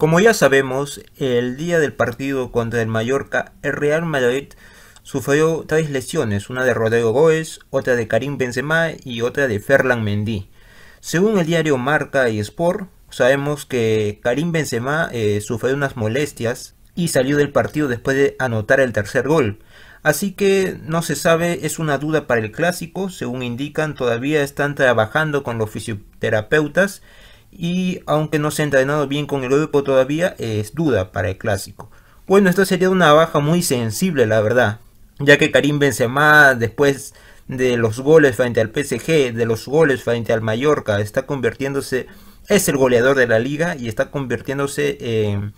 Como ya sabemos, el día del partido contra el Mallorca, el Real Madrid sufrió tres lesiones, una de Rodrigo Góez, otra de Karim Benzema y otra de Ferland Mendy. Según el diario Marca y Sport, sabemos que Karim Benzema eh, sufrió unas molestias y salió del partido después de anotar el tercer gol. Así que no se sabe, es una duda para el clásico, según indican, todavía están trabajando con los fisioterapeutas y aunque no se ha entrenado bien con el grupo todavía, es duda para el clásico. Bueno, esto sería una baja muy sensible, la verdad, ya que Karim Benzema después de los goles frente al PSG, de los goles frente al Mallorca, está convirtiéndose, es el goleador de la liga y está convirtiéndose en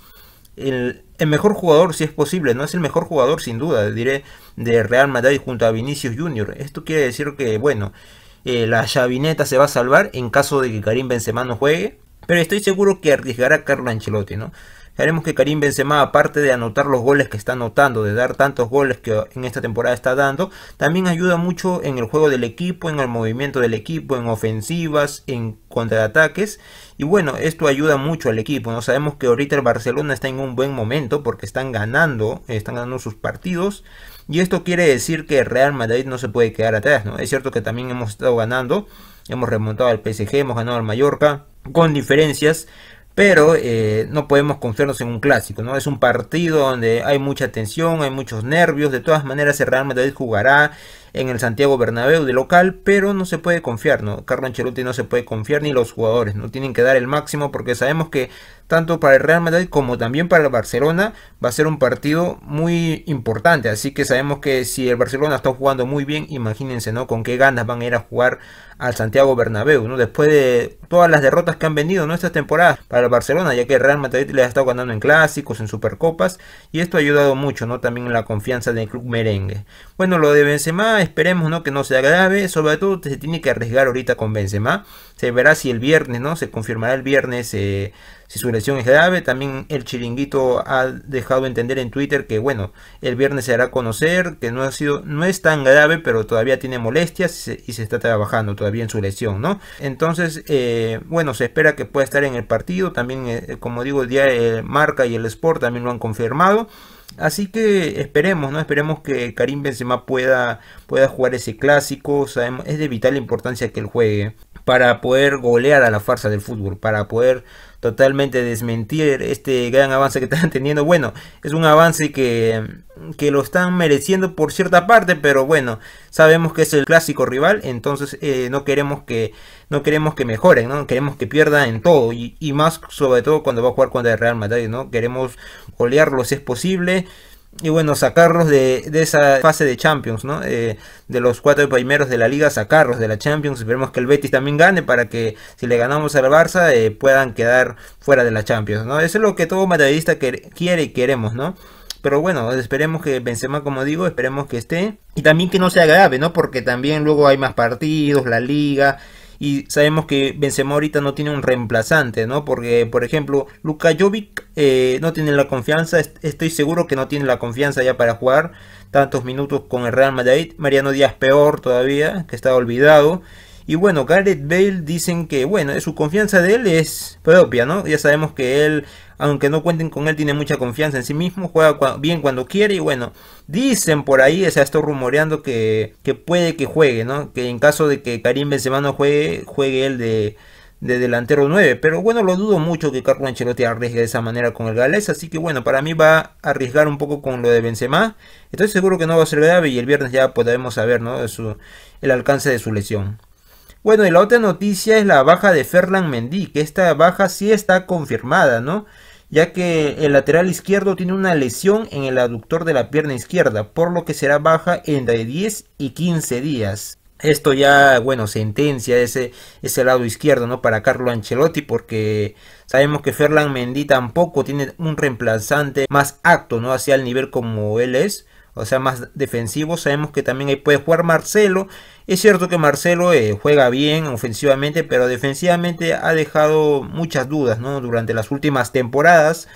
el, mejor jugador si es posible, no es el mejor jugador sin duda, diré, de Real Madrid junto a Vinicius Junior. Esto quiere decir que, bueno, eh, la chavineta se va a salvar en caso de que Karim Benzema no juegue. Pero estoy seguro que arriesgará Carlo Ancelotti, ¿no? Haremos que Karim Benzema, aparte de anotar los goles que está anotando, de dar tantos goles que en esta temporada está dando, también ayuda mucho en el juego del equipo, en el movimiento del equipo, en ofensivas, en contraataques. Y bueno, esto ayuda mucho al equipo. ¿no? Sabemos que ahorita el Barcelona está en un buen momento porque están ganando, están ganando sus partidos. Y esto quiere decir que Real Madrid no se puede quedar atrás. ¿no? Es cierto que también hemos estado ganando. Hemos remontado al PSG, hemos ganado al Mallorca con diferencias. Pero eh, no podemos confiarnos en un clásico, ¿no? Es un partido donde hay mucha tensión, hay muchos nervios. De todas maneras, el Real Madrid jugará en el Santiago Bernabéu de local, pero no se puede confiar, ¿no? Carlo Ancelotti no se puede confiar ni los jugadores, no tienen que dar el máximo porque sabemos que tanto para el Real Madrid como también para el Barcelona va a ser un partido muy importante, así que sabemos que si el Barcelona está jugando muy bien, imagínense, ¿no? Con qué ganas van a ir a jugar al Santiago Bernabéu, ¿no? Después de todas las derrotas que han venido, ¿no? Esta temporada para el Barcelona, ya que el Real Madrid le ha estado ganando en clásicos, en supercopas, y esto ha ayudado mucho, ¿no? También en la confianza del club merengue. Bueno, lo de Benzema, esperemos, ¿no? Que no sea grave, sobre todo se tiene que arriesgar ahorita con Benzema, se verá si el viernes, ¿no? Se confirmará el viernes eh, si su lesión es grave. También el chiringuito ha dejado entender en Twitter que, bueno, el viernes se hará conocer que no ha sido, no es tan grave, pero todavía tiene molestias y se, está trabajando todavía en su lesión, ¿no? Entonces, eh, bueno, se espera que pueda estar en el partido. También, eh, como digo, el día Marca y el Sport también lo han confirmado. Así que esperemos, ¿no? Esperemos que Karim Benzema pueda, pueda jugar ese clásico. Sabemos, es de vital importancia que él juegue para poder golear a la farsa del fútbol, para poder totalmente desmentir este gran avance que están teniendo. Bueno, es un avance que, que lo están mereciendo por cierta parte, pero bueno, sabemos que es el clásico rival, entonces eh, no queremos que no queremos que mejoren, ¿no? Queremos que pierdan en todo y, y más sobre todo cuando va a jugar contra el Real Madrid, ¿no? Queremos golearlo si es posible y bueno, sacarlos de, esa fase de Champions, ¿no? Eh, de los cuatro primeros de la liga, sacarlos de la Champions. Esperemos que el Betis también gane para que si le ganamos al Barça eh, puedan quedar fuera de la Champions, ¿no? Eso es lo que todo madridista quiere y queremos, ¿no? Pero bueno, esperemos que Benzema, como digo, esperemos que esté. Y también que no sea grave, ¿no? Porque también luego hay más partidos, la liga y sabemos que Benzema ahorita no tiene un reemplazante, ¿no? Porque, por ejemplo, Luka eh, no tiene la confianza, estoy seguro que no tiene la confianza ya para jugar tantos minutos con el Real Madrid. Mariano Díaz peor todavía, que está olvidado. Y bueno, Gareth Bale dicen que, bueno, su confianza de él es propia, ¿no? Ya sabemos que él, aunque no cuenten con él, tiene mucha confianza en sí mismo, juega bien cuando quiere y bueno, dicen por ahí, o sea, estoy rumoreando que, que puede que juegue, ¿no? Que en caso de que Karim Benzema no juegue, juegue él de, de delantero 9. Pero bueno, lo dudo mucho que Carlo Ancelotti arriesgue de esa manera con el galés. Así que bueno, para mí va a arriesgar un poco con lo de Benzema. Estoy seguro que no va a ser grave y el viernes ya podremos saber ¿no? el alcance de su lesión. Bueno, y la otra noticia es la baja de Ferland Mendy, que esta baja sí está confirmada, ¿no? Ya que el lateral izquierdo tiene una lesión en el aductor de la pierna izquierda, por lo que será baja entre 10 y 15 días. Esto ya, bueno, sentencia ese, ese lado izquierdo, ¿no? Para Carlo Ancelotti, porque sabemos que Ferland Mendy tampoco tiene un reemplazante más acto, ¿no? Hacia el nivel como él es o sea, más defensivo. Sabemos que también ahí puede jugar Marcelo. Es cierto que Marcelo eh, juega bien ofensivamente, pero defensivamente ha dejado muchas dudas ¿no? durante las últimas temporadas.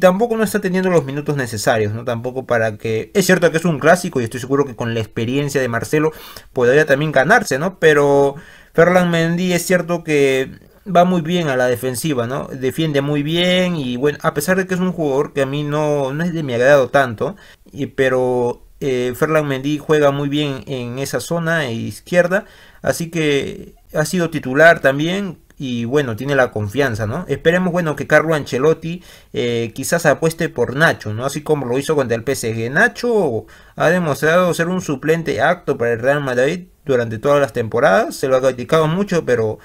Tampoco no está teniendo los minutos necesarios, ¿no? Tampoco para que... Es cierto que es un clásico y estoy seguro que con la experiencia de Marcelo podría también ganarse, ¿no? Pero Ferland Mendy es cierto que va muy bien a la defensiva, ¿no? Defiende muy bien y bueno, a pesar de que es un jugador que a mí no, no es de mi agrado tanto, y, pero eh, Ferland Mendy juega muy bien en esa zona izquierda, así que ha sido titular también y bueno, tiene la confianza, ¿no? Esperemos, bueno, que Carlo Ancelotti eh, quizás apueste por Nacho, ¿no? Así como lo hizo contra el PSG. Nacho ha demostrado ser un suplente acto para el Real Madrid durante todas las temporadas, se lo ha criticado mucho, pero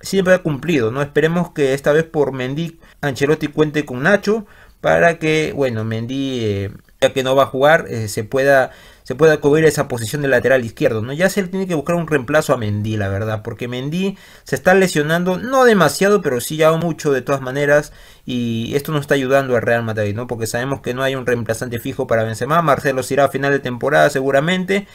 siempre ha cumplido, ¿no? Esperemos que esta vez por Mendy Ancelotti cuente con Nacho para que, bueno, Mendy, eh, ya que no va a jugar, eh, se pueda se pueda cubrir esa posición de lateral izquierdo, ¿no? Ya se tiene que buscar un reemplazo a Mendy, la verdad, porque Mendy se está lesionando, no demasiado, pero sí ya mucho de todas maneras, y esto nos está ayudando al Real Madrid, ¿no? Porque sabemos que no hay un reemplazante fijo para Benzema, Marcelo se irá a final de temporada seguramente,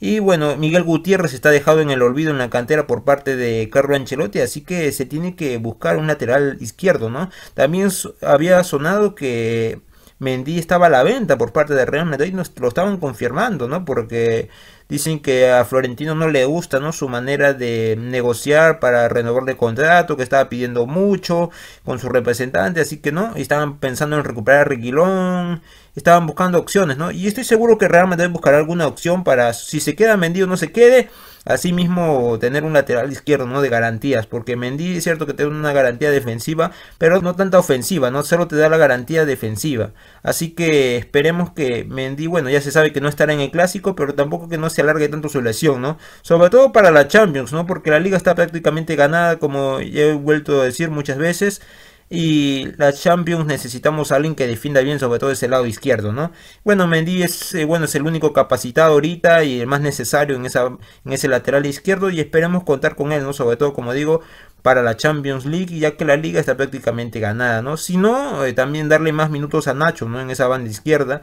y bueno, Miguel Gutiérrez está dejado en el olvido en la cantera por parte de Carlo Ancelotti, así que se tiene que buscar un lateral izquierdo, ¿no? También había sonado que Mendy estaba a la venta por parte de Real Madrid, nos lo estaban confirmando, ¿no? Porque dicen que a Florentino no le gusta, ¿no? Su manera de negociar para renovarle contrato, que estaba pidiendo mucho con su representante, así que no, estaban pensando en recuperar a Reguilón, estaban buscando opciones, ¿no? Y estoy seguro que Real Madrid buscará alguna opción para, si se queda Mendy o no se quede, Asimismo, tener un lateral izquierdo, ¿no? De garantías, porque Mendy es cierto que tiene una garantía defensiva, pero no tanta ofensiva, ¿no? Solo te da la garantía defensiva. Así que esperemos que Mendy, bueno, ya se sabe que no estará en el clásico, pero tampoco que no se alargue tanto su lesión, ¿no? Sobre todo para la Champions, ¿no? Porque la liga está prácticamente ganada, como ya he vuelto a decir muchas veces. Y la Champions necesitamos a alguien que defienda bien, sobre todo ese lado izquierdo, ¿no? Bueno, Mendy es, eh, bueno, es el único capacitado ahorita y el más necesario en, esa, en ese lateral izquierdo y esperemos contar con él, ¿no? Sobre todo, como digo, para la Champions League, ya que la liga está prácticamente ganada, ¿no? Si no, eh, también darle más minutos a Nacho, ¿no? En esa banda izquierda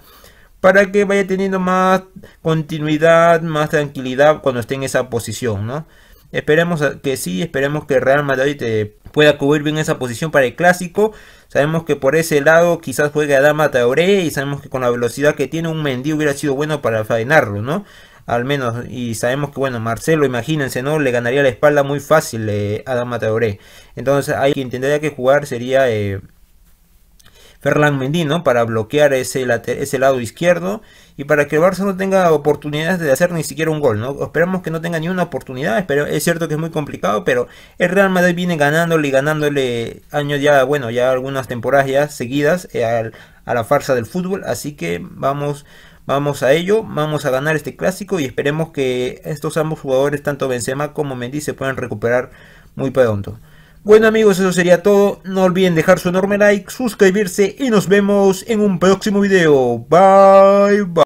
para que vaya teniendo más continuidad, más tranquilidad cuando esté en esa posición, ¿no? Esperemos que sí, esperemos que Real Madrid eh, pueda cubrir bien esa posición para el clásico. Sabemos que por ese lado quizás juegue Adama Traoré y sabemos que con la velocidad que tiene un Mendy hubiera sido bueno para frenarlo, ¿no? Al menos, y sabemos que bueno, Marcelo, imagínense, ¿no? Le ganaría la espalda muy fácil eh, a Adama Traoré. Entonces, hay quien tendría que jugar sería eh, Ferland Mendy, ¿no? Para bloquear ese, ese lado izquierdo y para que el Barça no tenga oportunidades de hacer ni siquiera un gol, ¿no? Esperamos que no tenga ni una oportunidad, pero es cierto que es muy complicado, pero el Real Madrid viene ganándole y ganándole años ya, bueno, ya algunas temporadas ya seguidas eh, a, la farsa del fútbol, así que vamos vamos a ello, vamos a ganar este clásico y esperemos que estos ambos jugadores, tanto Benzema como Mendy, se puedan recuperar muy pronto. Bueno amigos, eso sería todo. No olviden dejar su enorme like, suscribirse y nos vemos en un próximo video. Bye bye.